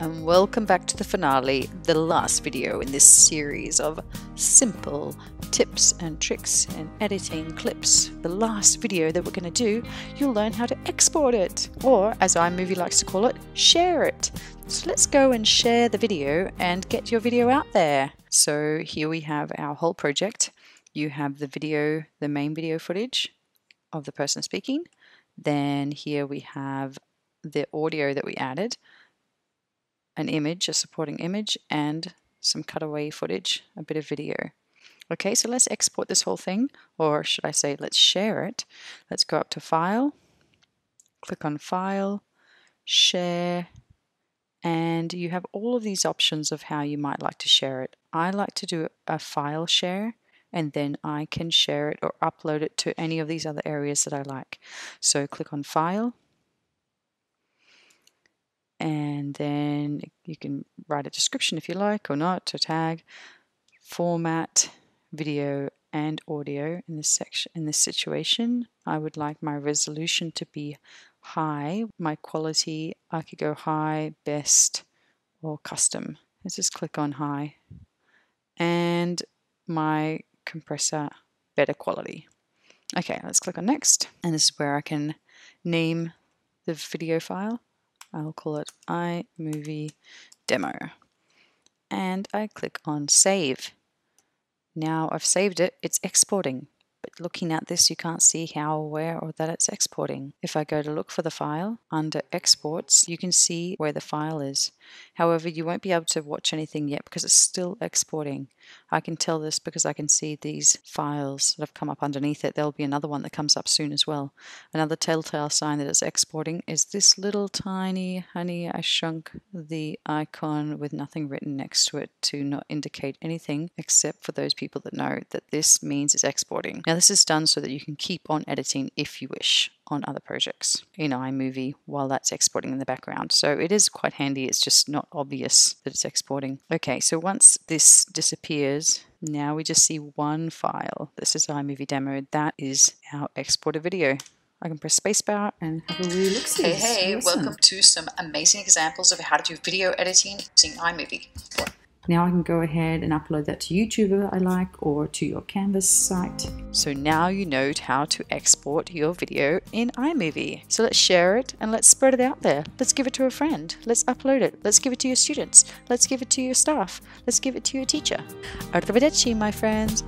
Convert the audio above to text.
and welcome back to the finale, the last video in this series of simple tips and tricks in editing clips. The last video that we're going to do, you'll learn how to export it, or as iMovie likes to call it, share it. So let's go and share the video and get your video out there. So here we have our whole project. You have the video, the main video footage of the person speaking. Then here we have the audio that we added an image, a supporting image, and some cutaway footage, a bit of video. Okay, so let's export this whole thing, or should I say, let's share it. Let's go up to File, click on File, Share, and you have all of these options of how you might like to share it. I like to do a file share, and then I can share it or upload it to any of these other areas that I like. So click on File, and then you can write a description if you like or not to tag format video and audio in this section in this situation. I would like my resolution to be high. My quality I could go high best or custom. Let's just click on high. And my compressor better quality. Okay let's click on next. And this is where I can name the video file I'll call it iMovie demo. And I click on save. Now I've saved it, it's exporting. But looking at this, you can't see how, or where, or that it's exporting. If I go to look for the file, under exports, you can see where the file is. However, you won't be able to watch anything yet because it's still exporting. I can tell this because I can see these files that have come up underneath it. There'll be another one that comes up soon as well. Another telltale sign that it's exporting is this little tiny, honey, I shrunk the icon with nothing written next to it to not indicate anything except for those people that know that this means it's exporting. Now this is done so that you can keep on editing if you wish on other projects in iMovie while that's exporting in the background. So it is quite handy, it's just not obvious that it's exporting. Okay, so once this disappears, now we just see one file. This is iMovie demo. That is our exported video. I can press spacebar and have a wee look. Hey, hey, awesome. welcome to some amazing examples of how to do video editing using iMovie. Now I can go ahead and upload that to YouTube if I like or to your Canvas site. So now you know how to export your video in iMovie. So let's share it and let's spread it out there. Let's give it to a friend. Let's upload it. Let's give it to your students. Let's give it to your staff. Let's give it to your teacher. Arrivederci, my friends.